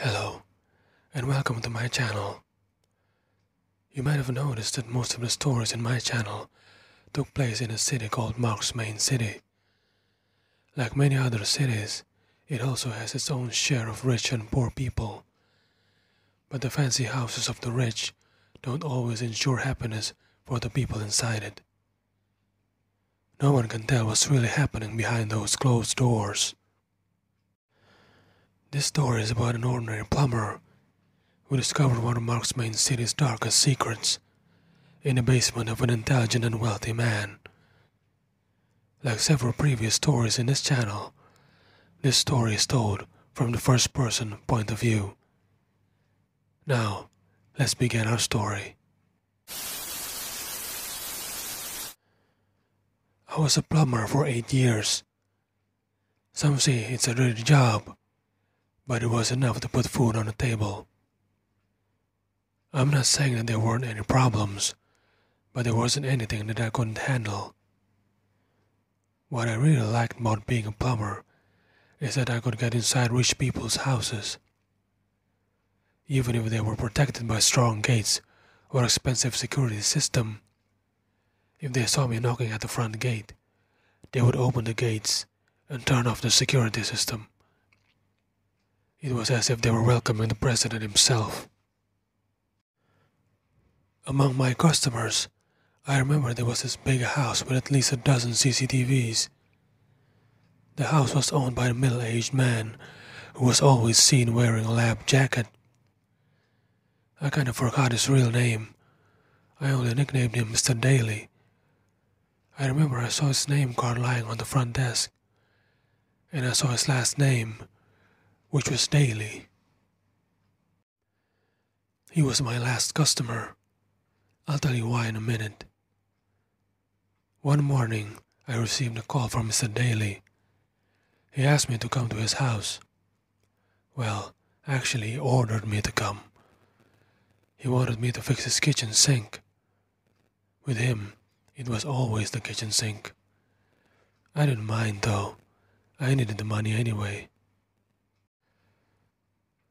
Hello, and welcome to my channel. You might have noticed that most of the stories in my channel took place in a city called Marksmaine City. Like many other cities, it also has its own share of rich and poor people. But the fancy houses of the rich don't always ensure happiness for the people inside it. No one can tell what's really happening behind those closed doors. This story is about an ordinary plumber who discovered one of Marksmaine city's darkest secrets in the basement of an intelligent and wealthy man. Like several previous stories in this channel, this story is told from the first person point of view. Now, let's begin our story. I was a plumber for eight years. Some say it's a dirty job, but it was enough to put food on the table. I'm not saying that there weren't any problems, but there wasn't anything that I couldn't handle. What I really liked about being a plumber is that I could get inside rich people's houses. Even if they were protected by strong gates or expensive security system, if they saw me knocking at the front gate, they would open the gates and turn off the security system. It was as if they were welcoming the president himself. Among my customers, I remember there was this big house with at least a dozen CCTVs. The house was owned by a middle aged man who was always seen wearing a lab jacket. I kind of forgot his real name. I only nicknamed him Mr. Daly. I remember I saw his name card lying on the front desk, and I saw his last name which was Daly. He was my last customer. I'll tell you why in a minute. One morning, I received a call from Mr. Daly. He asked me to come to his house. Well, actually, he ordered me to come. He wanted me to fix his kitchen sink. With him, it was always the kitchen sink. I didn't mind though. I needed the money anyway.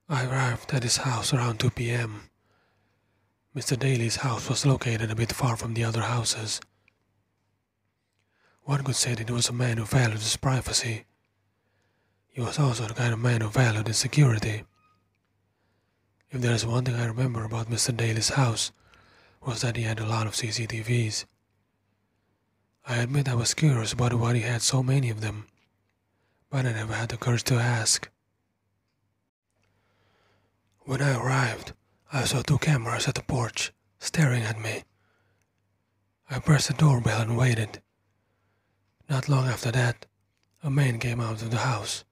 I arrived at his house around 2 p.m. Mr. Daly's house was located a bit far from the other houses. One could say that he was a man who valued his privacy. He was also the kind of man who valued his security. If there is one thing I remember about Mr. Daly's house, was that he had a lot of CCTVs. I admit I was curious about why he had so many of them, but I never had the courage to ask. When I arrived, I saw two cameras at the porch, staring at me. I pressed the doorbell and waited. Not long after that, a man came out of the house,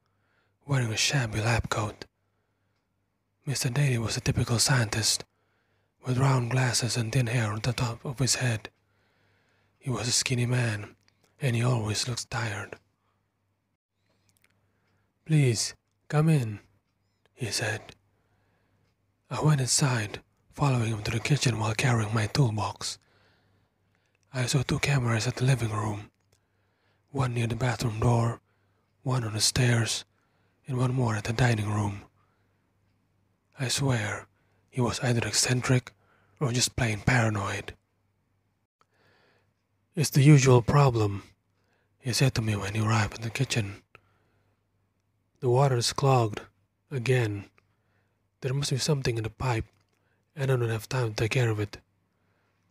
wearing a shabby lab coat. Mr. Daly was a typical scientist, with round glasses and thin hair on the top of his head. He was a skinny man, and he always looked tired. Please, come in, he said. I went inside, following him to the kitchen while carrying my toolbox. I saw two cameras at the living room one near the bathroom door, one on the stairs, and one more at the dining room. I swear he was either eccentric or just plain paranoid. It's the usual problem, he said to me when he arrived in the kitchen. The water is clogged, again. There must be something in the pipe, and I don't have time to take care of it.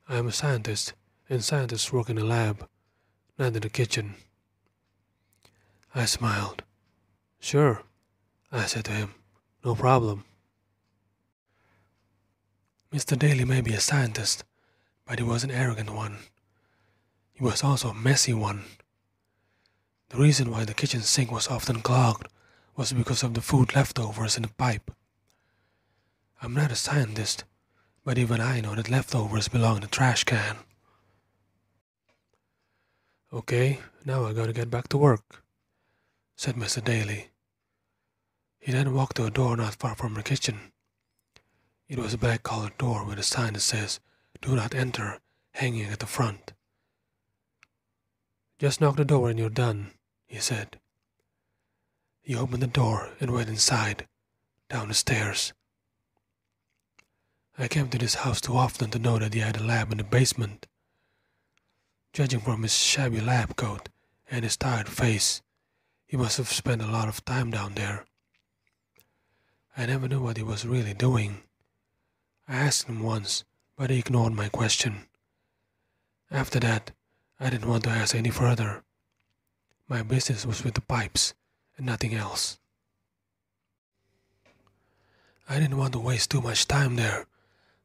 I am a scientist, and scientists work in a lab, not in the kitchen. I smiled. Sure, I said to him. No problem. Mr. Daly may be a scientist, but he was an arrogant one. He was also a messy one. The reason why the kitchen sink was often clogged was because of the food leftovers in the pipe. I'm not a scientist, but even I know that leftovers belong in the trash can. Okay, now I gotta get back to work, said Mr. Daly. He then walked to a door not far from the kitchen. It was a black colored door with a sign that says, Do not enter, hanging at the front. Just knock the door and you're done, he said. He opened the door and went inside, down the stairs. I came to this house too often to know that he had a lab in the basement. Judging from his shabby lab coat and his tired face, he must have spent a lot of time down there. I never knew what he was really doing. I asked him once, but he ignored my question. After that, I didn't want to ask any further. My business was with the pipes and nothing else. I didn't want to waste too much time there,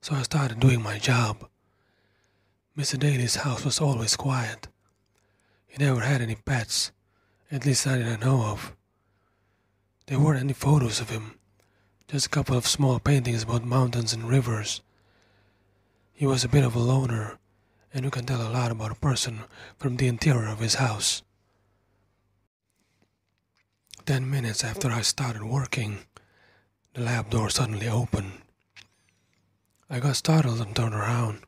so I started doing my job. Mr. Daly's house was always quiet. He never had any pets, at least I didn't know of. There weren't any photos of him, just a couple of small paintings about mountains and rivers. He was a bit of a loner, and you can tell a lot about a person from the interior of his house. Ten minutes after I started working, the lab door suddenly opened. I got startled and turned around.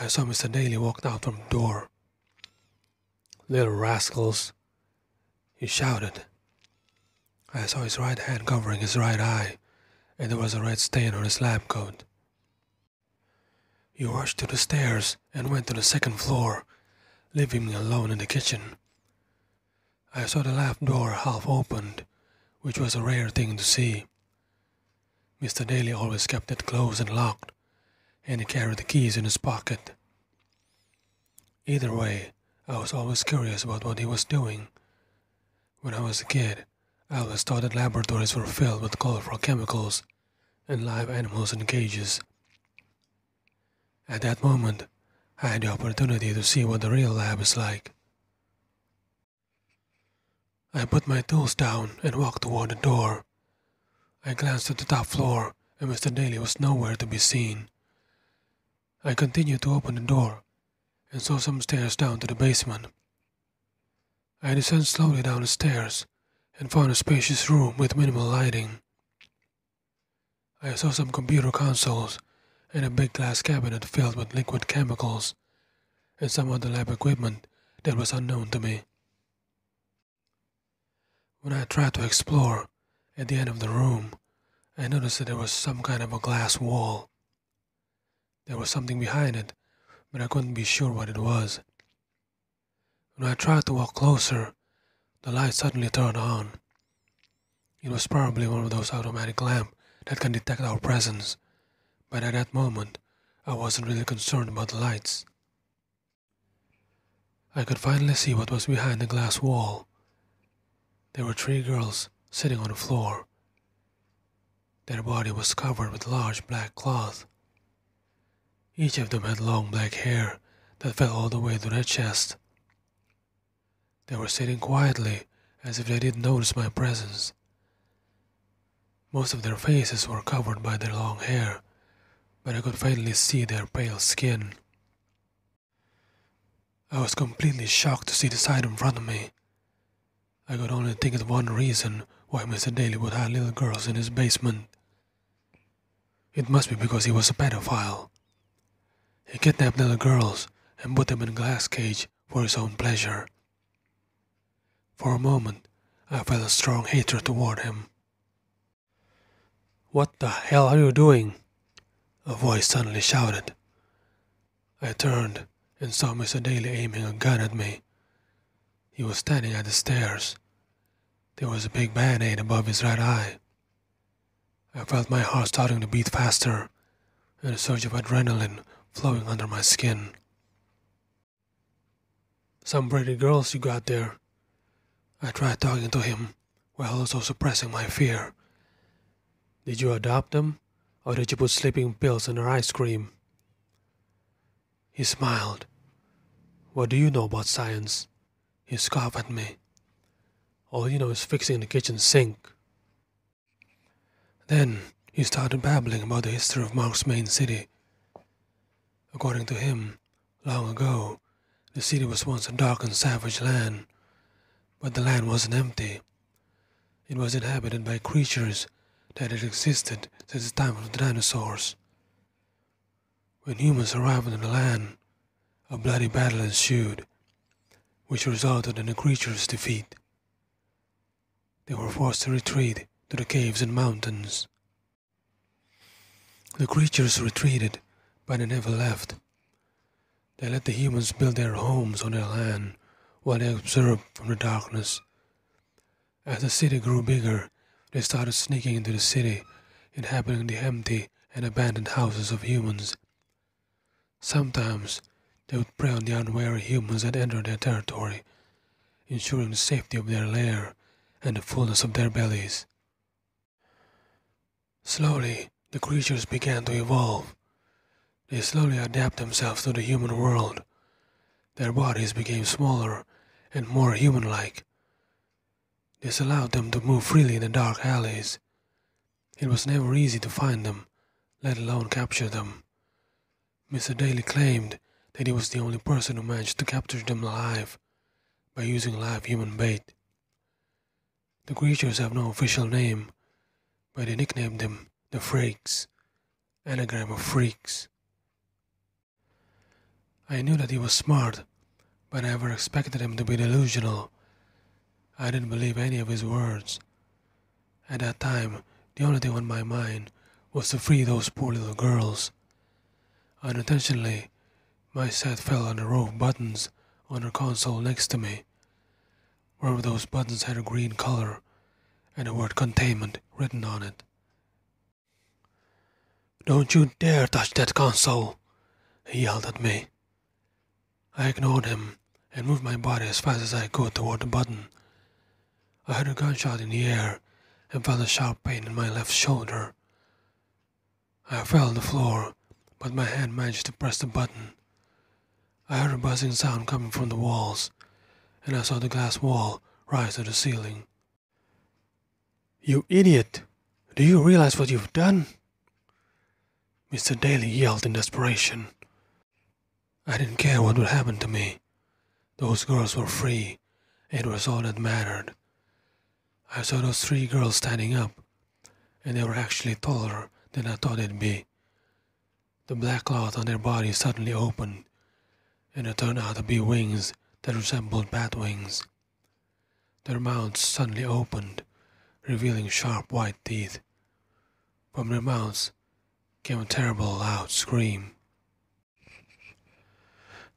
I saw Mr. Daly walk out from the door. Little rascals, he shouted. I saw his right hand covering his right eye, and there was a red stain on his lab coat. He rushed to the stairs and went to the second floor, leaving me alone in the kitchen. I saw the lab door half opened, which was a rare thing to see. Mr. Daly always kept it closed and locked, and he carried the keys in his pocket. Either way, I was always curious about what he was doing. When I was a kid, I always thought that laboratories were filled with colorful chemicals and live animals in cages. At that moment, I had the opportunity to see what the real lab is like. I put my tools down and walked toward the door. I glanced at the top floor, and Mr. Daly was nowhere to be seen. I continued to open the door and saw some stairs down to the basement. I descended slowly down the stairs and found a spacious room with minimal lighting. I saw some computer consoles and a big glass cabinet filled with liquid chemicals, and some other lab equipment that was unknown to me. When I tried to explore, at the end of the room, I noticed that there was some kind of a glass wall. There was something behind it, but I couldn't be sure what it was. When I tried to walk closer, the light suddenly turned on. It was probably one of those automatic lamps that can detect our presence but at that moment, I wasn't really concerned about the lights. I could finally see what was behind the glass wall. There were three girls sitting on the floor. Their body was covered with large black cloth. Each of them had long black hair that fell all the way to their chest. They were sitting quietly as if they didn't notice my presence. Most of their faces were covered by their long hair, but I could faintly see their pale skin. I was completely shocked to see the sight in front of me. I could only think of one reason why Mr. Daly would hide little girls in his basement. It must be because he was a pedophile. He kidnapped little girls and put them in a glass cage for his own pleasure. For a moment, I felt a strong hatred toward him. What the hell are you doing? a voice suddenly shouted. I turned and saw Mr. Daly aiming a gun at me. He was standing at the stairs. There was a big band-aid above his right eye. I felt my heart starting to beat faster and a surge of adrenaline flowing under my skin. Some pretty girls you got there. I tried talking to him while also suppressing my fear. Did you adopt them? Or did you put sleeping pills in her ice cream? He smiled. What do you know about science? He scoffed at me. All you know is fixing the kitchen sink. Then he started babbling about the history of Marksmaine city. According to him, long ago, the city was once a dark and savage land, but the land wasn't empty. It was inhabited by creatures that had existed since the time of the dinosaurs. When humans arrived on the land, a bloody battle ensued, which resulted in the creatures' defeat. They were forced to retreat to the caves and mountains. The creatures retreated, but they never left. They let the humans build their homes on their land while they observed from the darkness. As the city grew bigger, they started sneaking into the city, inhabiting the empty and abandoned houses of humans. Sometimes they would prey on the unwary humans that entered their territory, ensuring the safety of their lair and the fullness of their bellies. Slowly, the creatures began to evolve. They slowly adapt themselves to the human world. Their bodies became smaller and more human like. This allowed them to move freely in the dark alleys. It was never easy to find them, let alone capture them. Mr. Daly claimed that he was the only person who managed to capture them alive by using live human bait. The creatures have no official name, but they nicknamed them the Freaks, anagram of freaks. I knew that he was smart, but I never expected him to be delusional. I didn't believe any of his words. At that time, the only thing on my mind was to free those poor little girls. Unintentionally, my sight fell on the row of buttons on the console next to me. Of those buttons had a green color and the word containment written on it. Don't you dare touch that console, he yelled at me. I ignored him and moved my body as fast as I could toward the button. I heard a gunshot in the air and felt a sharp pain in my left shoulder. I fell on the floor, but my hand managed to press the button. I heard a buzzing sound coming from the walls, and I saw the glass wall rise to the ceiling. You idiot! Do you realize what you've done? Mr. Daly yelled in desperation. I didn't care what would happen to me. Those girls were free. It was all that mattered. I saw those three girls standing up, and they were actually taller than I thought they'd be. The black cloth on their bodies suddenly opened, and it turned out to be wings that resembled bat wings. Their mouths suddenly opened, revealing sharp white teeth. From their mouths came a terrible loud scream.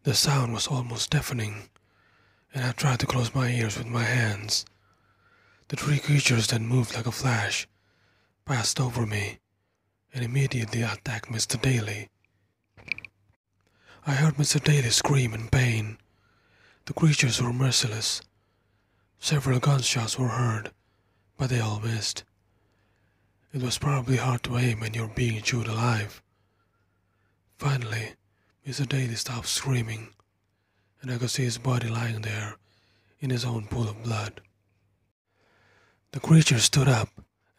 The sound was almost deafening, and I tried to close my ears with my hands. The three creatures then moved like a flash passed over me and immediately attacked Mr. Daly. I heard Mr. Daly scream in pain. The creatures were merciless. Several gunshots were heard, but they all missed. It was probably hard to aim when you're being chewed alive. Finally, Mr. Daly stopped screaming, and I could see his body lying there in his own pool of blood. The creatures stood up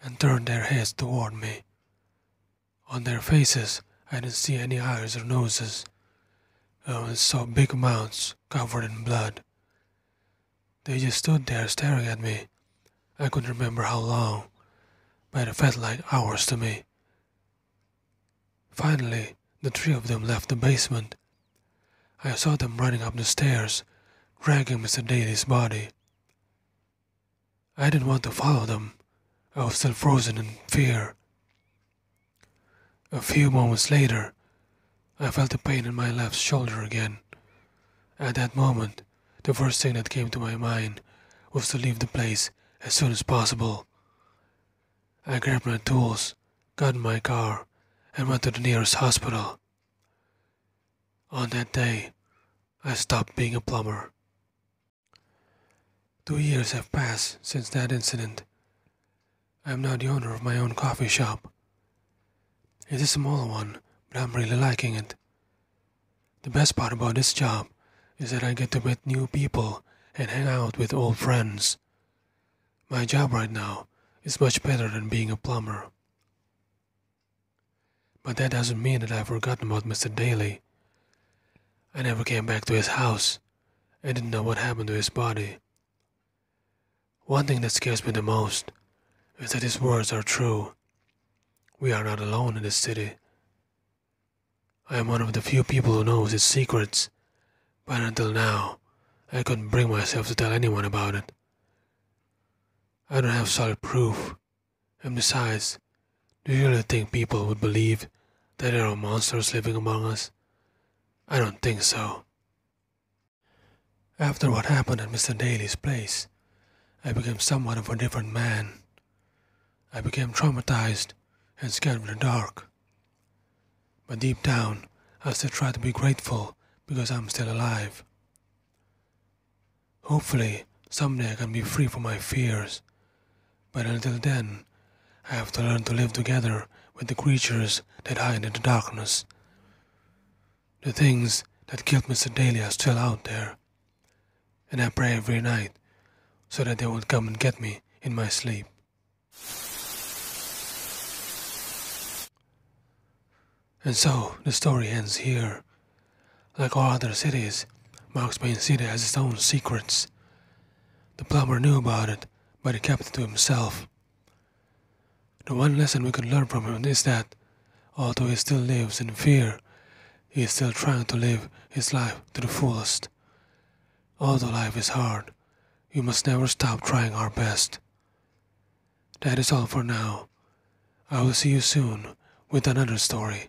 and turned their heads toward me. On their faces, I didn't see any eyes or noses. I only saw big mouths covered in blood. They just stood there staring at me. I couldn't remember how long, but it felt like hours to me. Finally, the three of them left the basement. I saw them running up the stairs, dragging Mr. Daly's body. I didn't want to follow them. I was still frozen in fear. A few moments later, I felt the pain in my left shoulder again. At that moment, the first thing that came to my mind was to leave the place as soon as possible. I grabbed my tools, got in my car, and went to the nearest hospital. On that day, I stopped being a plumber. Two years have passed since that incident. I am now the owner of my own coffee shop. It's a small one, but I'm really liking it. The best part about this job is that I get to meet new people and hang out with old friends. My job right now is much better than being a plumber. But that doesn't mean that I've forgotten about Mr. Daly. I never came back to his house. I didn't know what happened to his body. One thing that scares me the most is that his words are true. We are not alone in this city. I am one of the few people who knows its secrets, but until now, I couldn't bring myself to tell anyone about it. I don't have solid proof, And besides, do you really think people would believe that there are monsters living among us? I don't think so. After what happened at Mr. Daly's place, I became somewhat of a different man. I became traumatized and scared of the dark. But deep down, I still try to be grateful because I'm still alive. Hopefully, someday I can be free from my fears. But until then, I have to learn to live together with the creatures that hide in the darkness. The things that killed Mr. Daly are still out there. And I pray every night so that they won't come and get me in my sleep. And so the story ends here. Like all other cities, Mark's city has its own secrets. The plumber knew about it, but he kept it to himself. The one lesson we can learn from him is that, although he still lives in fear, he is still trying to live his life to the fullest. Although life is hard, we must never stop trying our best. That is all for now. I will see you soon with another story.